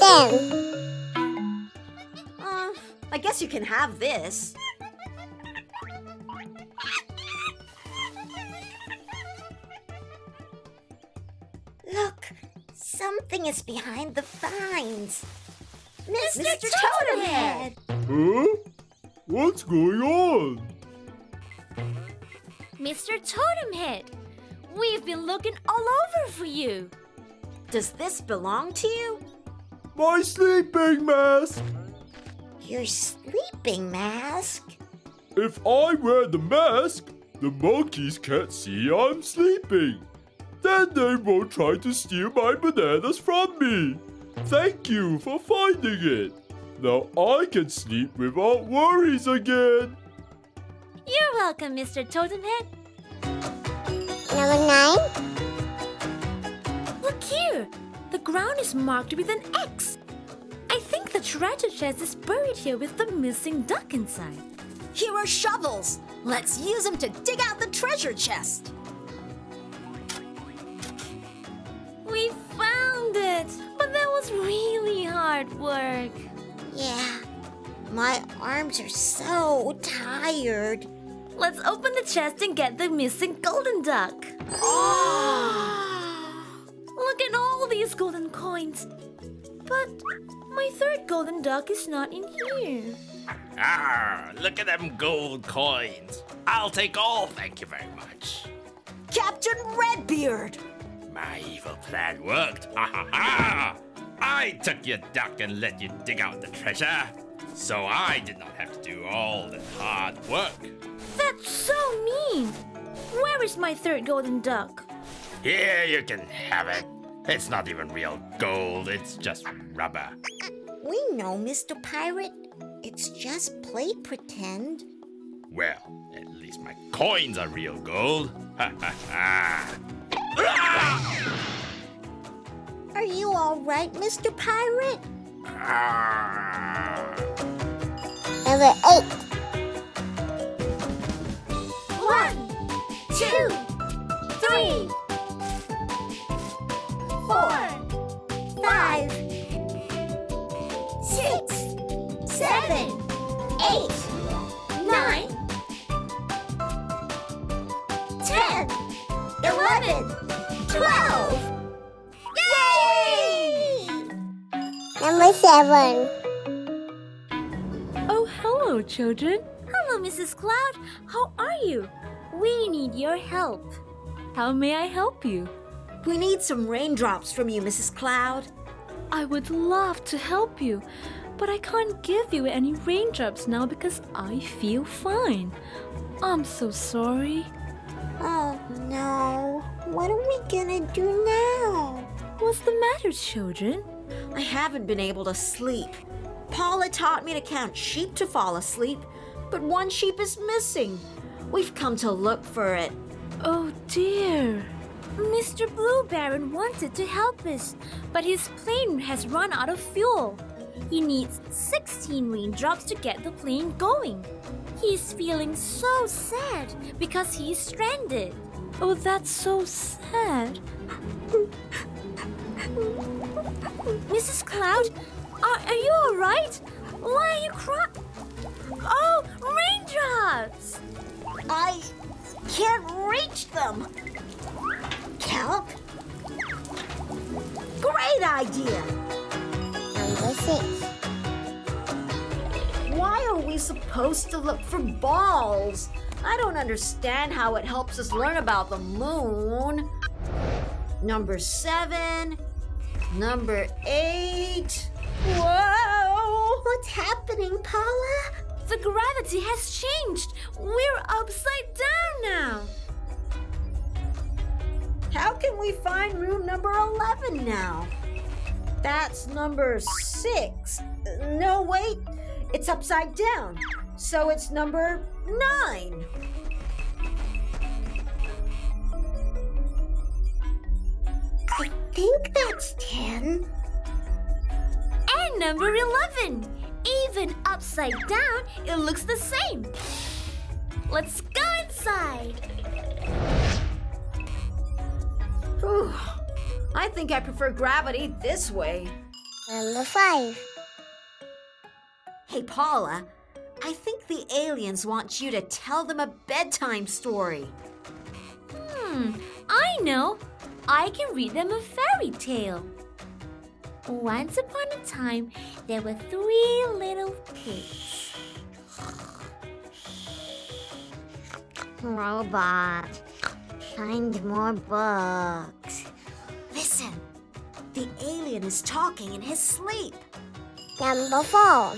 ten. Uh, I guess you can have this. Look, something is behind the vines. Mr. Mr. Totemhead! Totemhead! Huh? What's going on? Mr. Totemhead, we've been looking all over for you. Does this belong to you? My sleeping mask! Your sleeping mask? If I wear the mask, the monkeys can't see I'm sleeping. Then they won't try to steal my bananas from me. Thank you for finding it. Now I can sleep without worries again. You're welcome, Mr. Totemhead. Number nine. Look here. The ground is marked with an X. I think the treasure chest is buried here with the missing duck inside. Here are shovels. Let's use them to dig out the treasure chest. We found it, but that was really hard work. Yeah. My arms are so tired. Let's open the chest and get the missing golden duck. Look at all these golden coins. But my third golden duck is not in here. Ah, look at them gold coins. I'll take all, thank you very much. Captain Redbeard! My evil plan worked. Ha ha ha! I took your duck and let you dig out the treasure. So I did not have to do all the hard work. That's so mean. Where is my third golden duck? Here you can have it. It's not even real gold, it's just rubber. We know, Mr. Pirate. It's just play pretend. Well, at least my coins are real gold. Ha ha ha! Are you all right, Mr. Pirate? Ah! Number eight. One, two, three, four, five, six, seven, eight, nine, ten, eleven, twelve. Yay! Number seven. Oh, hello, children. Hello, Mrs. Cloud. How are you? We need your help. How may I help you? We need some raindrops from you, Mrs. Cloud. I would love to help you, but I can't give you any raindrops now because I feel fine. I'm so sorry. Oh no. What are we gonna do now? What's the matter, children? I haven't been able to sleep. Paula taught me to count sheep to fall asleep, but one sheep is missing. We've come to look for it. Oh dear. Mr. Blue Baron wanted to help us, but his plane has run out of fuel. He needs 16 raindrops to get the plane going. He's feeling so sad because he's stranded. Oh, that's so sad. Mrs. Cloud, are, are you alright? Why are you crying? Oh, raindrops! I can't reach them. Kelp? Great idea. Number six. Why are we supposed to look for balls? I don't understand how it helps us learn about the moon. Number seven. Number eight. Whoa! What's happening, Paula? The gravity has changed. We're upside down now. How can we find room number 11 now? That's number six. No, wait. It's upside down. So it's number nine. I think that's ten. And number 11. Even upside down, it looks the same. Let's go inside. I think I prefer gravity this way. Number five. Hey, Paula, I think the aliens want you to tell them a bedtime story. Hmm, I know. I can read them a fairy tale. Once upon a time, there were three little pigs. Robot, find more books. Listen, the alien is talking in his sleep. Number four.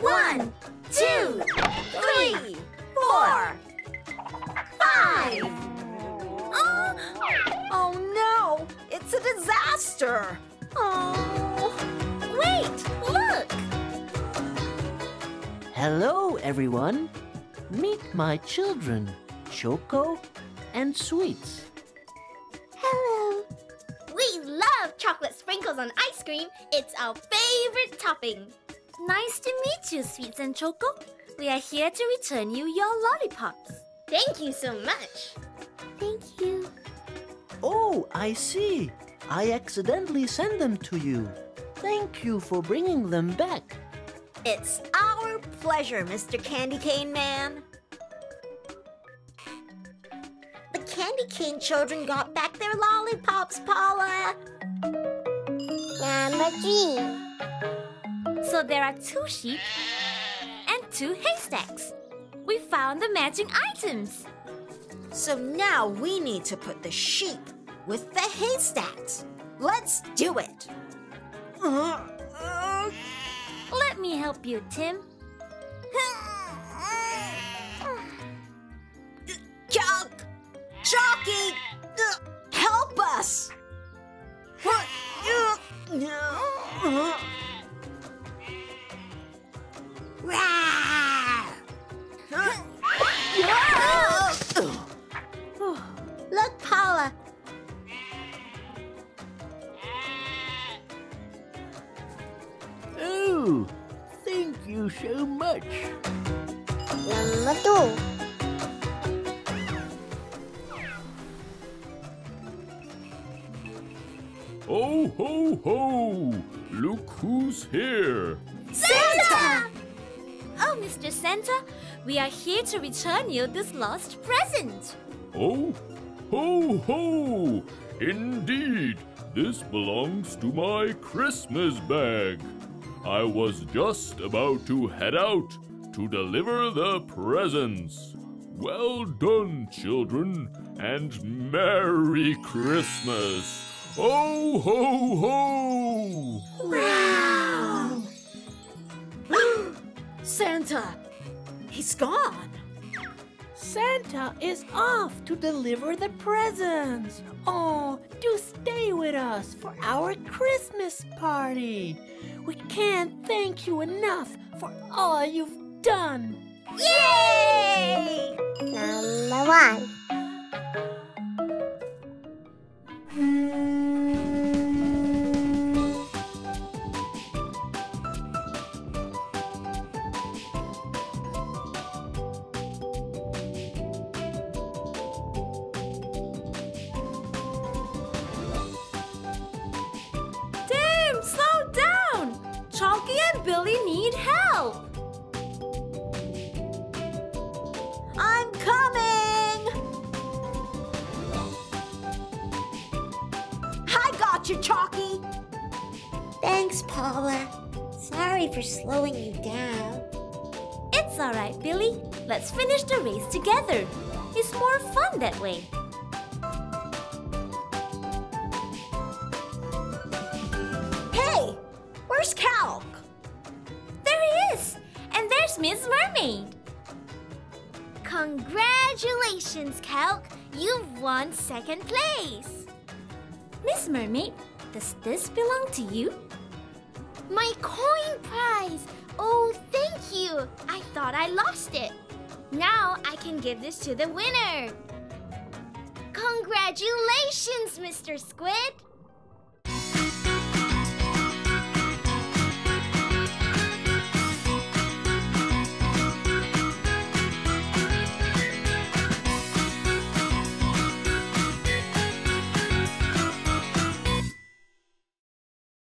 One, two, three, four, five. Oh, oh no, it's a disaster. Oh, wait, look! Hello, everyone. Meet my children, Choco and Sweets. Chocolate sprinkles on ice cream. It's our favorite topping. Nice to meet you, Sweets and Choco. We are here to return you your lollipops. Thank you so much. Thank you. Oh, I see. I accidentally sent them to you. Thank you for bringing them back. It's our pleasure, Mr. Candy Cane Man. The Candy Cane children got back their lollipops, Paula. Number three. So there are two sheep and two haystacks. We found the matching items. So now we need to put the sheep with the haystacks. Let's do it. Let me help you, Tim. Thank you so much. Number two. Oh ho ho! Look who's here! Santa! Oh, Mr. Santa, we are here to return you this lost present. Oh ho ho! Indeed, this belongs to my Christmas bag. I was just about to head out to deliver the presents. Well done, children, and Merry Christmas! Oh ho ho! Wow! Santa, he's gone. Santa is off to deliver the presents. Oh, do stay with us for our Christmas party. We can't thank you enough for all you've done. Yay! Number one. Billy need help. I'm coming! I got you, Chalky! Thanks, Paula. Sorry for slowing you down. It's all right, Billy. Let's finish the race together. It's more fun that way. Congratulations, Calc. You've won second place. Miss Mermaid, does this belong to you? My coin prize. Oh, thank you. I thought I lost it. Now I can give this to the winner. Congratulations, Mr. Squid.